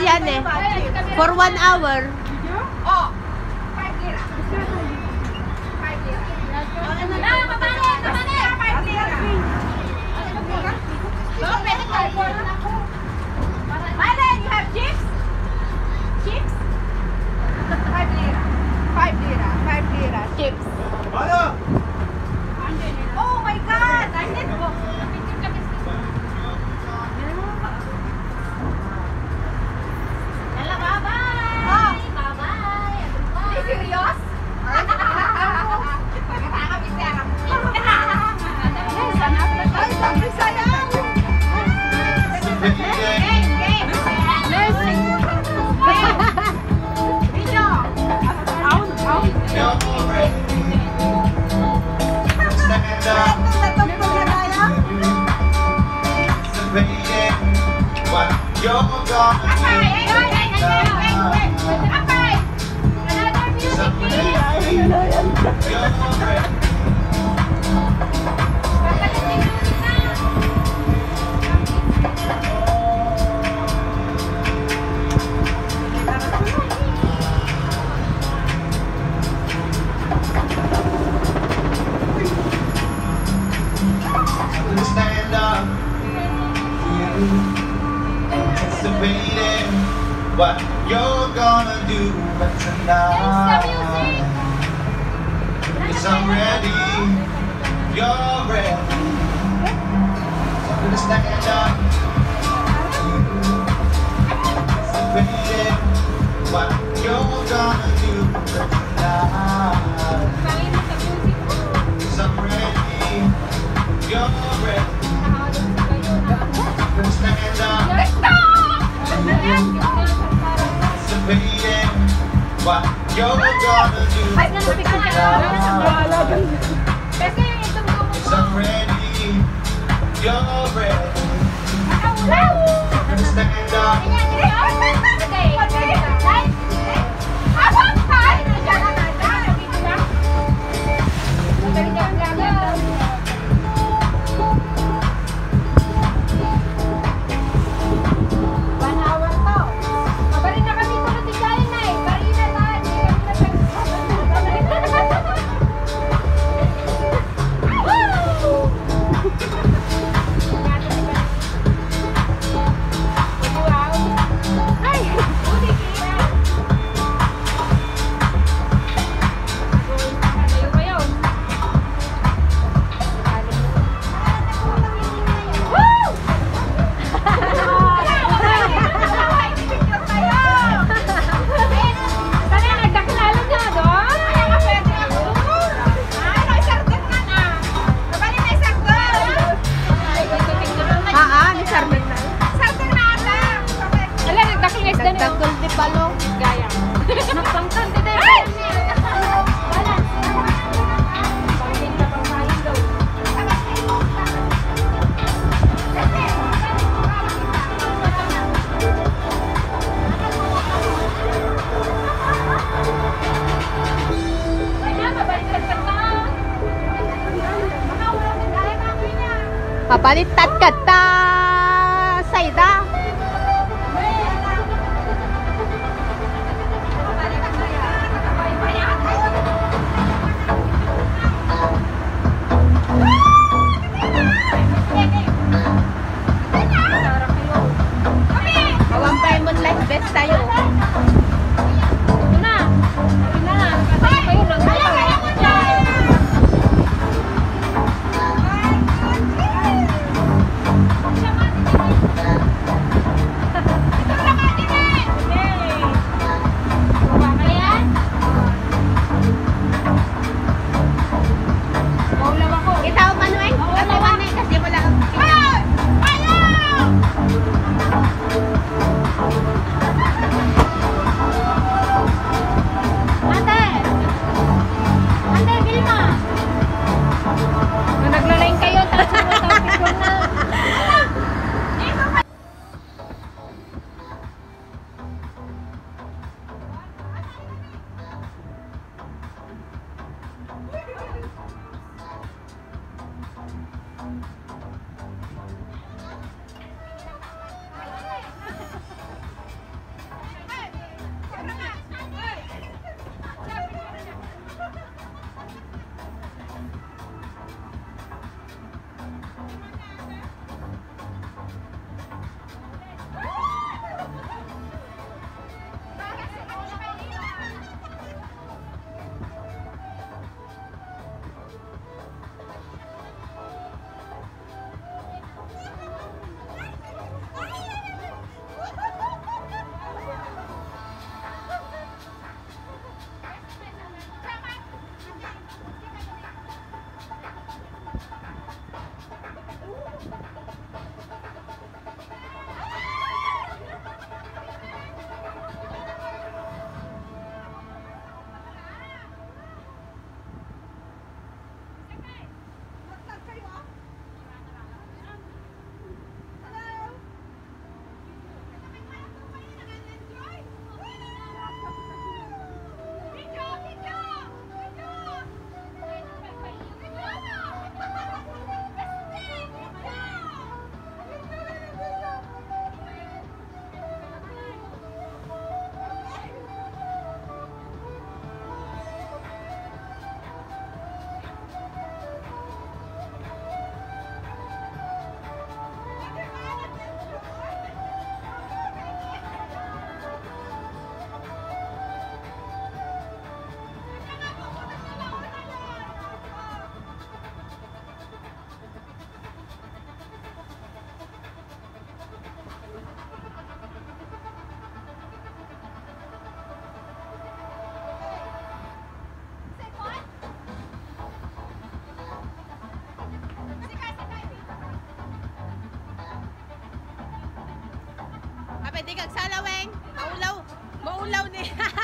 yan eh. For one hour. Oh. Mylene, you have chips? Chips? Five lira. Five lira. Five lira. Chips. Oh my god! I need did you're gonna do but tonight. Cause I'm ready, you're ready. So I'm gonna stand up, anticipating what you're gonna do tonight. Cause I'm ready, you're ready. Gonna stand up, anticipating what you're gonna do ready, you're ready. Stand up, Papalitat ka ta. Sayda. mày đi gần xa lâu em? Mau lâu mau lâu nè.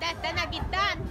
está, están aquí.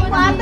quatro